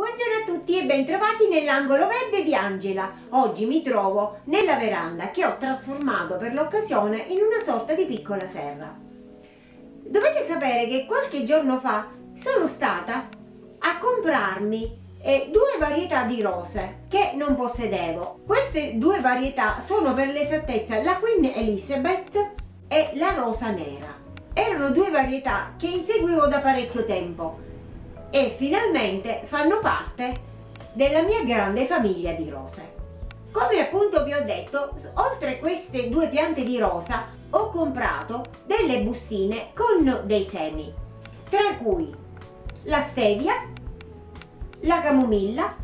Buongiorno a tutti e bentrovati nell'angolo verde di Angela. Oggi mi trovo nella veranda che ho trasformato per l'occasione in una sorta di piccola serra. Dovete sapere che qualche giorno fa sono stata a comprarmi eh, due varietà di rose che non possedevo. Queste due varietà sono per l'esattezza la Queen Elizabeth e la rosa nera. Erano due varietà che inseguivo da parecchio tempo e finalmente fanno parte della mia grande famiglia di rose. Come appunto vi ho detto, oltre queste due piante di rosa ho comprato delle bustine con dei semi, tra cui la stevia, la camomilla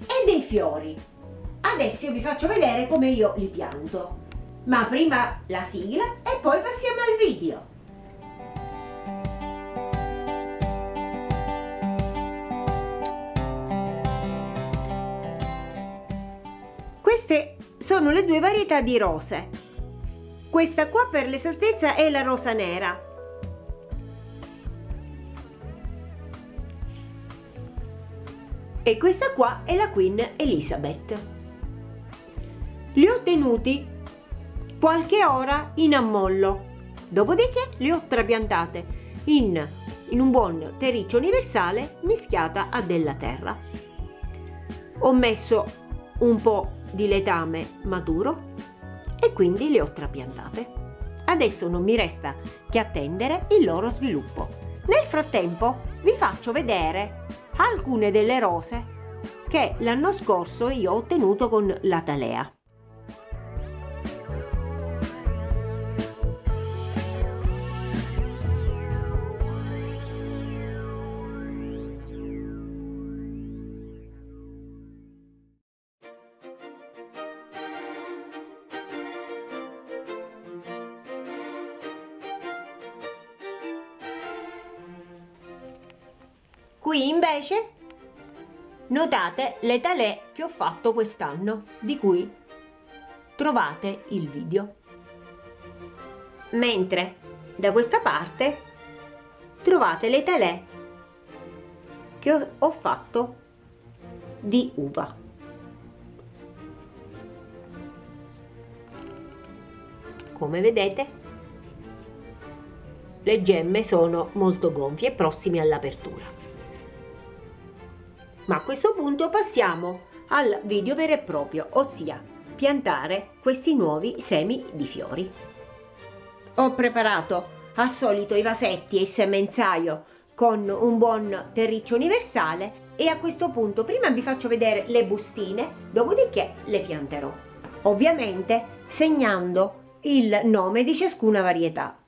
e dei fiori. Adesso vi faccio vedere come io li pianto. Ma prima la sigla e poi passiamo al video. Queste sono le due varietà di rose. Questa qua per l'esattezza è la rosa nera. E questa qua è la Queen Elizabeth. Li ho tenuti qualche ora in ammollo, dopodiché li ho trapiantate in, in un buon terriccio universale mischiata a della terra. Ho messo un po' di letame maturo e quindi le ho trapiantate. Adesso non mi resta che attendere il loro sviluppo. Nel frattempo vi faccio vedere alcune delle rose che l'anno scorso io ho ottenuto con la talea. Qui invece notate le talè che ho fatto quest'anno, di cui trovate il video. Mentre da questa parte trovate le talè che ho fatto di uva. Come vedete le gemme sono molto gonfie e prossime all'apertura. Ma a questo punto passiamo al video vero e proprio, ossia piantare questi nuovi semi di fiori. Ho preparato al solito i vasetti e il semenzaio con un buon terriccio universale e a questo punto prima vi faccio vedere le bustine, dopodiché le pianterò. Ovviamente segnando il nome di ciascuna varietà.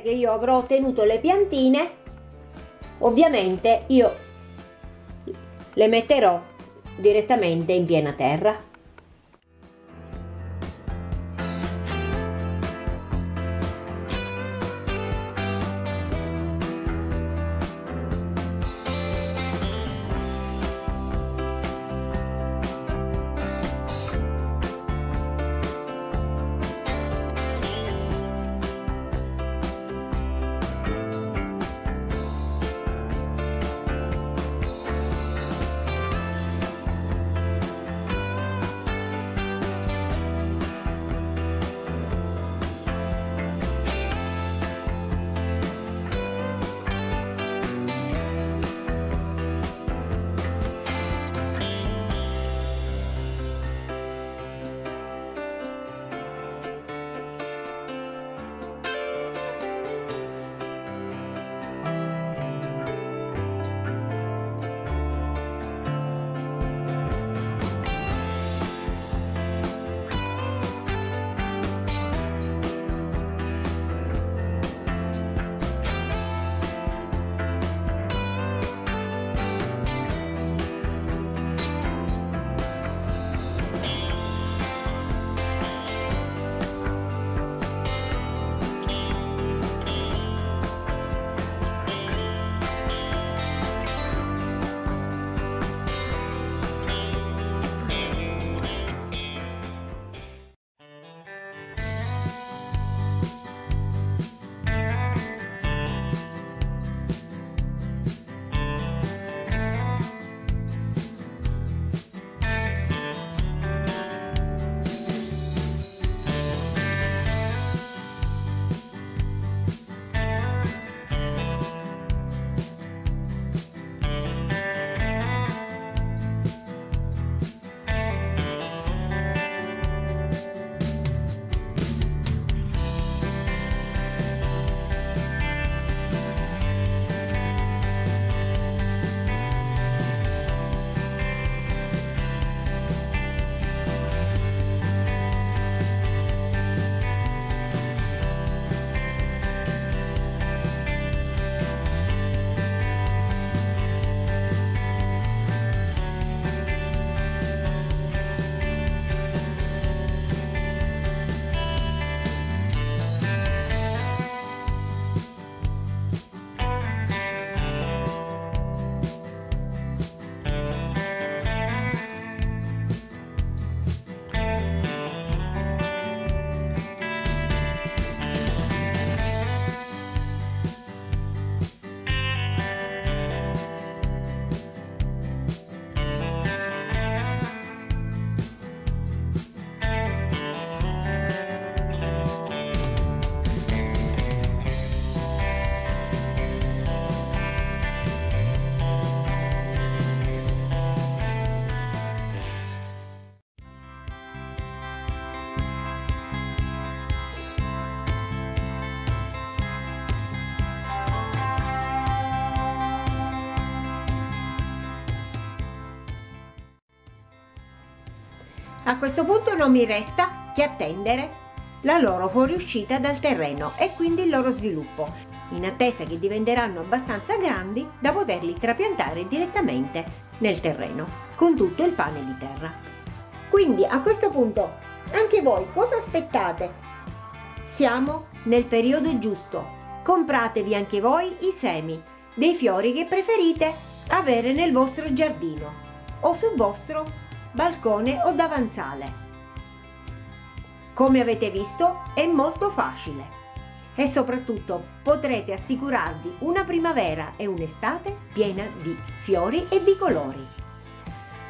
Che io avrò ottenuto le piantine ovviamente io le metterò direttamente in piena terra A questo punto non mi resta che attendere la loro fuoriuscita dal terreno e quindi il loro sviluppo, in attesa che diventeranno abbastanza grandi da poterli trapiantare direttamente nel terreno con tutto il pane di terra. Quindi a questo punto anche voi cosa aspettate? Siamo nel periodo giusto. Compratevi anche voi i semi dei fiori che preferite avere nel vostro giardino o sul vostro balcone o davanzale. Come avete visto è molto facile e soprattutto potrete assicurarvi una primavera e un'estate piena di fiori e di colori.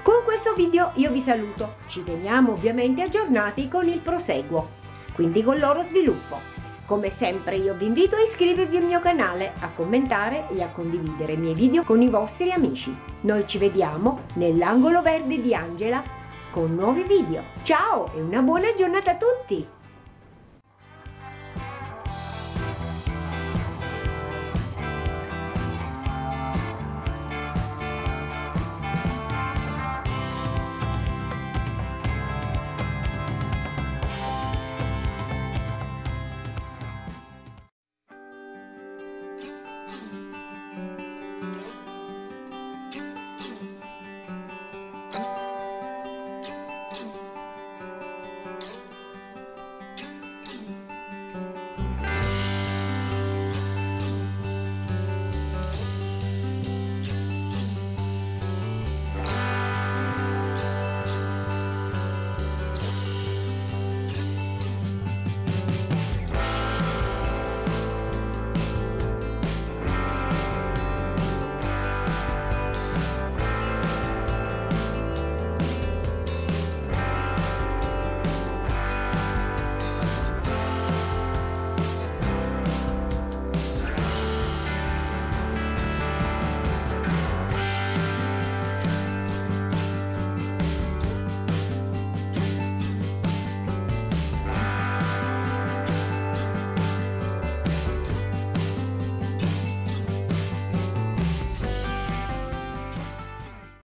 Con questo video io vi saluto, ci teniamo ovviamente aggiornati con il proseguo, quindi con il loro sviluppo. Come sempre io vi invito a iscrivervi al mio canale, a commentare e a condividere i miei video con i vostri amici. Noi ci vediamo nell'angolo verde di Angela con nuovi video. Ciao e una buona giornata a tutti!